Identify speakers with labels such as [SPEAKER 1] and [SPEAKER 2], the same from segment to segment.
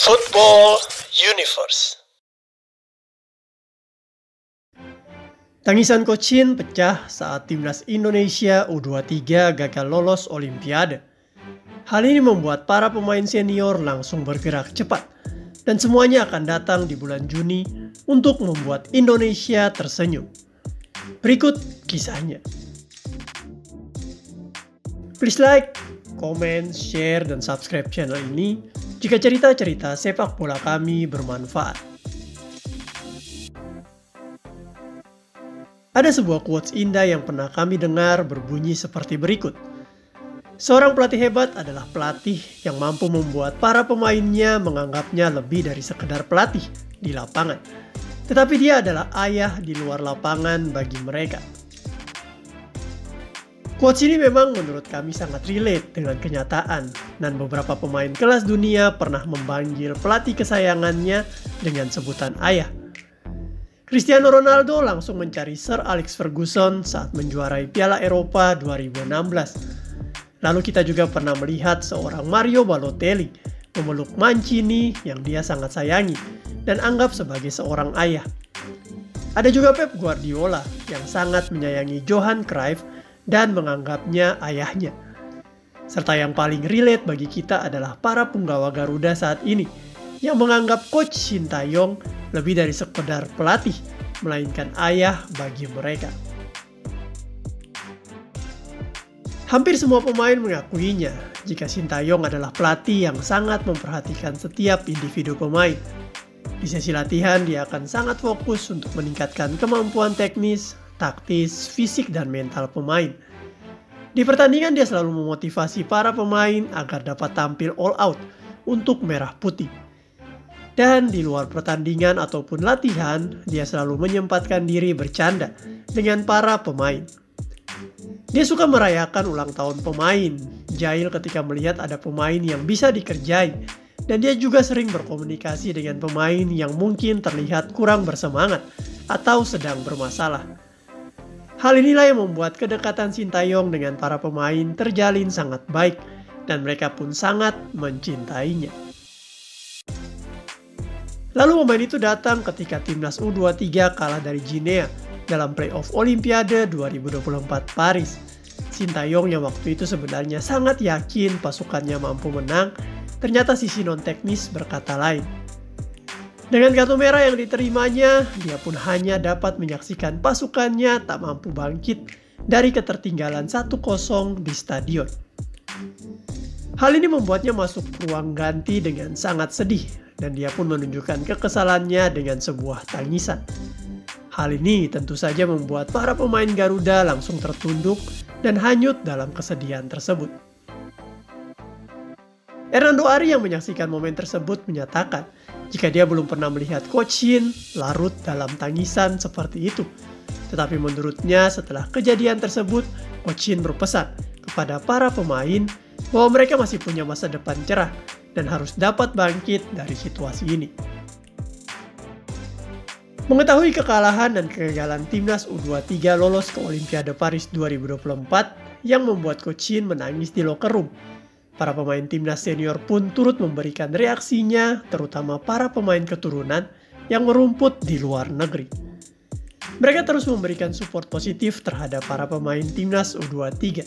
[SPEAKER 1] Football Universe. Tangisan Kocin pecah saat timnas Indonesia U23 gagal lolos Olimpiade. Hal ini membuat para pemain senior langsung bergerak cepat dan semuanya akan datang di bulan Juni untuk membuat Indonesia tersenyum. Berikut kisahnya. Please like, comment, share, dan subscribe channel ini jika cerita-cerita sepak bola kami bermanfaat. Ada sebuah quotes indah yang pernah kami dengar berbunyi seperti berikut. Seorang pelatih hebat adalah pelatih yang mampu membuat para pemainnya menganggapnya lebih dari sekedar pelatih di lapangan. Tetapi dia adalah ayah di luar lapangan bagi mereka. Quotes ini memang menurut kami sangat relate dengan kenyataan dan beberapa pemain kelas dunia pernah memanggil pelatih kesayangannya dengan sebutan ayah. Cristiano Ronaldo langsung mencari Sir Alex Ferguson saat menjuarai Piala Eropa 2016. Lalu kita juga pernah melihat seorang Mario Balotelli memeluk Mancini yang dia sangat sayangi dan anggap sebagai seorang ayah. Ada juga Pep Guardiola yang sangat menyayangi Johan Cruyff dan menganggapnya ayahnya. Serta yang paling relate bagi kita adalah para punggawa Garuda saat ini yang menganggap coach Sintayong lebih dari sekedar pelatih, melainkan ayah bagi mereka. Hampir semua pemain mengakuinya jika Sintayong adalah pelatih yang sangat memperhatikan setiap individu pemain. Di sesi latihan, dia akan sangat fokus untuk meningkatkan kemampuan teknis, taktis, fisik, dan mental pemain. Di pertandingan, dia selalu memotivasi para pemain agar dapat tampil all out untuk merah putih. Dan di luar pertandingan ataupun latihan, dia selalu menyempatkan diri bercanda dengan para pemain. Dia suka merayakan ulang tahun pemain, jahil ketika melihat ada pemain yang bisa dikerjai, dan dia juga sering berkomunikasi dengan pemain yang mungkin terlihat kurang bersemangat atau sedang bermasalah. Hal inilah yang membuat kedekatan Sintayong dengan para pemain terjalin sangat baik, dan mereka pun sangat mencintainya. Lalu pemain itu datang ketika timnas U23 kalah dari Guinea dalam playoff Olimpiade 2024 Paris. Sintayong yang waktu itu sebenarnya sangat yakin pasukannya mampu menang, ternyata sisi non-teknis berkata lain. Dengan kartu merah yang diterimanya, dia pun hanya dapat menyaksikan pasukannya tak mampu bangkit dari ketertinggalan 1-0 di stadion. Hal ini membuatnya masuk ruang ganti dengan sangat sedih dan dia pun menunjukkan kekesalannya dengan sebuah tangisan. Hal ini tentu saja membuat para pemain Garuda langsung tertunduk dan hanyut dalam kesedihan tersebut. Hernando Ari yang menyaksikan momen tersebut menyatakan jika dia belum pernah melihat Coach Shin larut dalam tangisan seperti itu. Tetapi menurutnya setelah kejadian tersebut, Coach Shin berpesan kepada para pemain bahwa mereka masih punya masa depan cerah dan harus dapat bangkit dari situasi ini. Mengetahui kekalahan dan kegagalan timnas U23 lolos ke Olimpiade Paris 2024 yang membuat Coach Shin menangis di locker room. Para pemain timnas senior pun turut memberikan reaksinya, terutama para pemain keturunan yang merumput di luar negeri. Mereka terus memberikan support positif terhadap para pemain timnas U23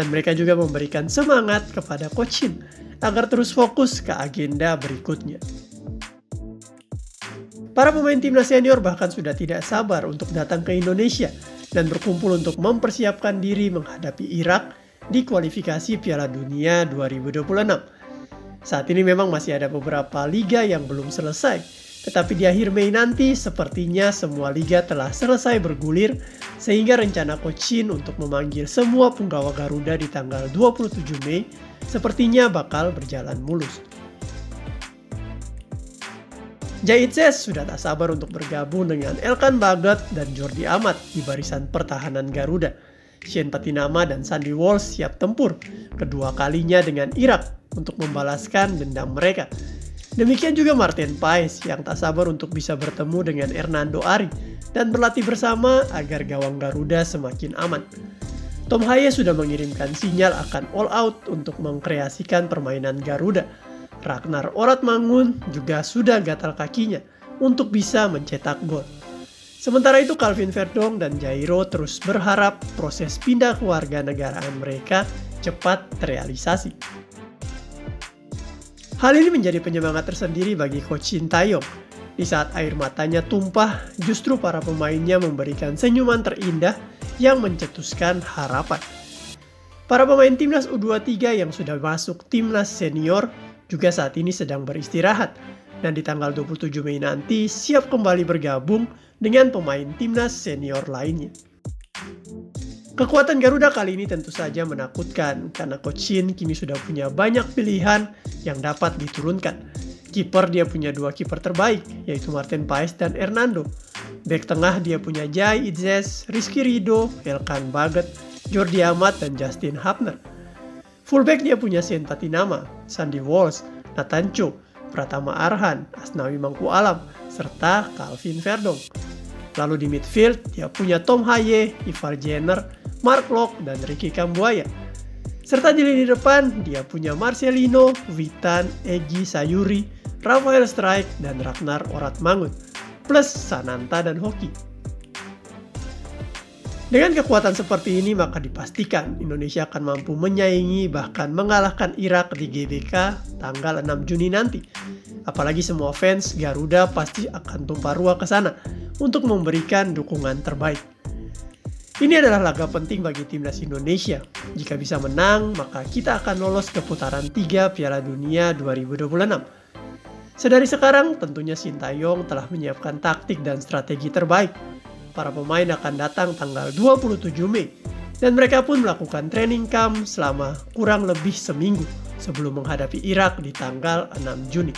[SPEAKER 1] dan mereka juga memberikan semangat kepada Shin agar terus fokus ke agenda berikutnya. Para pemain timnas senior bahkan sudah tidak sabar untuk datang ke Indonesia dan berkumpul untuk mempersiapkan diri menghadapi Irak di kualifikasi Piala Dunia 2026. Saat ini memang masih ada beberapa liga yang belum selesai, tetapi di akhir Mei nanti sepertinya semua liga telah selesai bergulir sehingga rencana Kocin untuk memanggil semua punggawa Garuda di tanggal 27 Mei sepertinya bakal berjalan mulus. Jaitses sudah tak sabar untuk bergabung dengan Elkan Bagat dan Jordi Amat di barisan pertahanan Garuda. Shane Patinama dan Sandy Walsh siap tempur kedua kalinya dengan Irak untuk membalaskan dendam mereka. Demikian juga Martin Paes yang tak sabar untuk bisa bertemu dengan Hernando Ari dan berlatih bersama agar gawang Garuda semakin aman. Tom Haye sudah mengirimkan sinyal akan all out untuk mengkreasikan permainan Garuda. Ragnar Oratmangun juga sudah gatal kakinya untuk bisa mencetak gol. Sementara itu Calvin Verdong dan Jairo terus berharap proses pindah keluarga negaraan mereka cepat terrealisasi. Hal ini menjadi penyemangat tersendiri bagi Coach Shin. Di saat air matanya tumpah, justru para pemainnya memberikan senyuman terindah yang mencetuskan harapan. Para pemain timnas U23 yang sudah masuk timnas senior juga saat ini sedang beristirahat dan di tanggal 27 Mei nanti siap kembali bergabung dengan pemain timnas senior lainnya. Kekuatan Garuda kali ini tentu saja menakutkan karena Coach Shin kini sudah punya banyak pilihan yang dapat diturunkan. Kiper dia punya dua kiper terbaik, yaitu Martin Paes dan Hernando. Back tengah dia punya Jai Itzes, Rizky Rido, Elkan Baget, Jordi Amat, dan Justin Hapner. Fullback dia punya Sen Patinama, Sandy Walsh, Nathan Cho, Pratama Arhan, Asnawi Mangku Alam, serta Calvin Verdong. Lalu di midfield, dia punya Tom Haye, Ivar Jenner, Mark Locke, dan Ricky Kambuaya. Serta di lini depan, dia punya Marcelino, Witan, Egi Sayuri, Rafael Strike, dan Ragnar Oratmangun, plus Sananta dan Hoki. Dengan kekuatan seperti ini maka dipastikan Indonesia akan mampu menyaingi bahkan mengalahkan Irak di GBK tanggal 6 Juni nanti. Apalagi semua fans Garuda pasti akan tumpah ruah ke sana untuk memberikan dukungan terbaik. Ini adalah laga penting bagi timnas Indonesia. Jika bisa menang, maka kita akan lolos ke putaran 3 Piala Dunia 2026. Sedari sekarang, tentunya Sintayong telah menyiapkan taktik dan strategi terbaik para pemain akan datang tanggal 27 Mei dan mereka pun melakukan training camp selama kurang lebih seminggu sebelum menghadapi Irak di tanggal 6 Juni.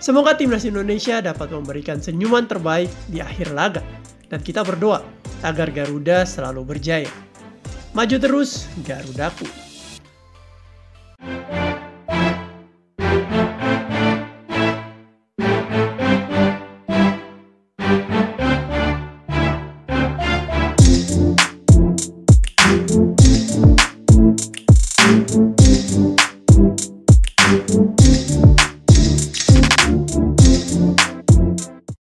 [SPEAKER 1] Semoga timnas Indonesia dapat memberikan senyuman terbaik di akhir laga dan kita berdoa agar Garuda selalu berjaya. Maju terus Garudaku.